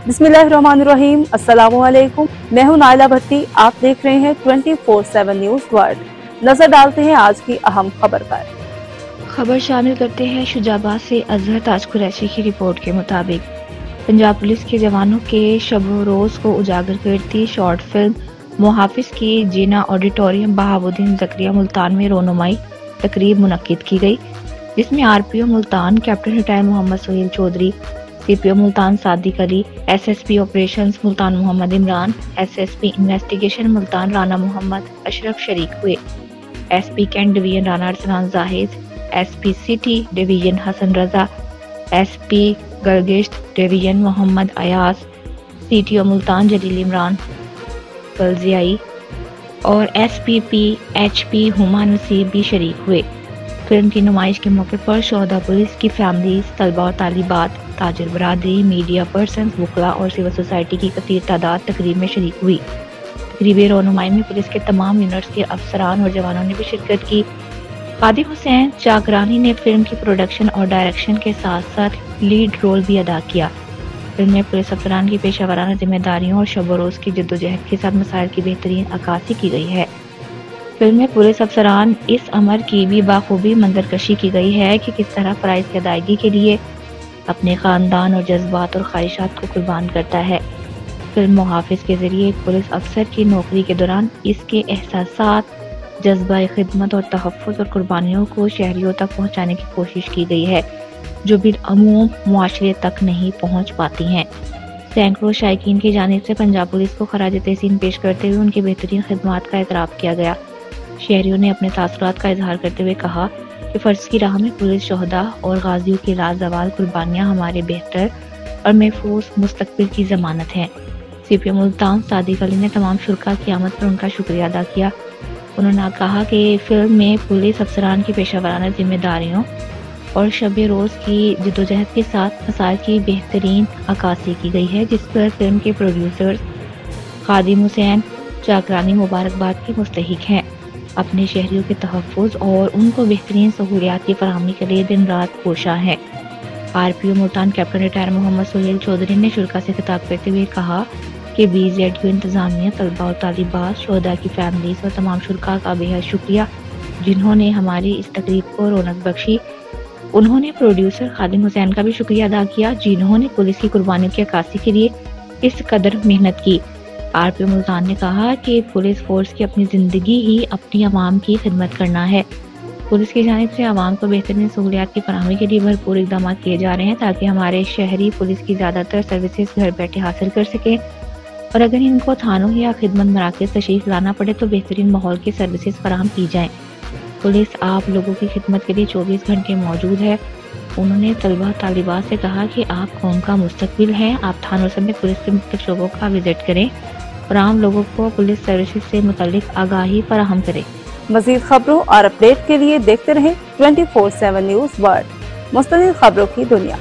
बिस्मिल्लाहिर्रहमानिर्रहीम अस्सलाम मैं हूँ नाइला भट्टी, आप देख रहे हैं 24/7 न्यूज़ वर्ल्ड। नज़र डालते हैं आज की अहम खबर पर खबर शामिल करते हैं शुजाबाद से अजहर ताज कुरैशी की रिपोर्ट के मुताबिक। पंजाब पुलिस के जवानों के शब रोज को उजागर करती शॉर्ट फ़िल्म मुहाफिज की जीना ऑडिटोरियम बहाबुद्दीन जक्रिया मुल्तान में रोनुमाई तकरीब मुनद की गई। जिसमें RPO Multan, captain retired Mohammad Sohail Chaudhry CPO Multan Sadiq Ali, SSP operations Multan Mohammad Imran, SSP investigation Multan Rana Mohammad, Ashraf शरीक हुए। SP Cantt division Rana Arsalan Zahid, SP city division Hassan Raza, SP Gulgasht division Mohammad Ayaz CTO Multan Jalil Imran कलजियाई और S P P H P Huma Naseeb भी शरीक हुए। Film की नुमाइश के मौके पर शहदा पुलिस की फैमिली, तलबा और तालिबात, ताजर बरदरी, मीडिया पर्सन, वकला और सिविल सोसाइटी की कसीर तादाद तकरीब में शरीक हुई। तकरीबी रोनुमाई में पुलिस के तमाम यूनिट्स के अफसरान और जवानों ने भी शिरकत की। कादिर हुसैन चाकरानी ने फ़िल्म की प्रोडक्शन और डायरेक्शन के साथ साथ लीड रोल भी अदा किया। फ़िल्म में पुलिस अफसरान की पेशा वराना जिम्मेदारियों और शबरोज की जद्दोजहद के साथ मसाइल की बेहतरीन अक्सी की गई है। फ़िल्म में पुलिस अफसरान इस अमर की भी बाखूबी मंजरकशी की गई है कि किस तरह फ़राइज की अदायगी के लिए अपने ख़ानदान और जज्बात और ख्वाहिशात को कुर्बान करता है। फ़िल्म मुहाफ़ के ज़रिए एक पुलिस अफसर की नौकरी के दौरान इसके एहसास जज्बा खिदमत और तहफ़ और कुर्बानियों को शहरीों तक पहुँचाने की कोशिश की गई है, जो बिलमूम माशरे तक नहीं पहुँच पाती हैं। सैकड़ों शायकीन की जानब से पंजाब पुलिस को खराज तहसीन पेश करते हुए उनकी बेहतरीन खदमात का एतराफ़ किया गया। शहरियों ने अपने तासरात का इजहार करते हुए कहा कि फ़र्ज़ की राह में पुलिस शहदा और गाजियों की लाजवाल कुर्बानियाँ हमारे बेहतर और महफूज मुस्तबिल की जमानत हैं। C P M Multan Sadiq Ali ने तमाम शुरा की आमद पर उनका शुक्रिया अदा किया। उन्होंने कहा कि फ़िल्म में पुलिस अफसरान की पेशा वराना जिम्मेदारियों और शब रोज़ की जदोजहद के साथ मसाइल की बेहतरीन अक्सी की गई है, जिस पर फ़िल्म के प्रोड्यूसर्स खादिम हुसैन, चाकरानी मुबारकबाद के मुस्तक हैं। अपने शहरियों के तहफ़ और उनको बेहतरीन सहूलियात की फरहमी के लिए दिन रात कोशा है। R P O Multan, captain retired Mohammad Sohail Chaudhry ने शुरा से खिताब करते हुए कहा कि बी जेड यू इंतज़ामिया, तलबा और तालिबात शहदा की फैमिलीज़ और तमाम शुरा का बेहद शुक्रिया, जिन्होंने हमारी इस तकरीब को रौनक बख्शी। उन्होंने प्रोड्यूसर खादिम हुसैन का भी शुक्रिया अदा किया, जिन्होंने पुलिस की कुर्बानियों की अक्सी के लिए इस कदर मेहनत की। आर पी मुल्तान ने कहा कि पुलिस फोर्स की अपनी ज़िंदगी ही अपनी आवाम की खिदमत करना है। पुलिस की जानब से आवाम को बेहतरीन सहूलियात की फरहमी के लिए भरपूर इकदाम किए जा रहे हैं ताकि हमारे शहरी पुलिस की ज़्यादातर सर्विसेज़ घर बैठे हासिल कर सकें। और अगर इनको थानों या खिदमत मराकज तशरीफ़ लाना पड़े तो बेहतरीन माहौल की सर्विसेज़ फराम की जाएँ। पुलिस आप लोगों की खिदमत के लिए चौबीस घंटे मौजूद है। उन्होंने तलबा तालिबात से कहा कि आप कौम का मुस्तबिल हैं। आप थानों समेत पुलिस के मुख्त शोबों का विज़िट करें। और आम लोगों को पुलिस सर्विस से मुतल आगाही फराहम करे। मजीद खबरों और अपडेट के लिए देखते रहे twenty four seven news world. मुस्तिल खबरों की दुनिया।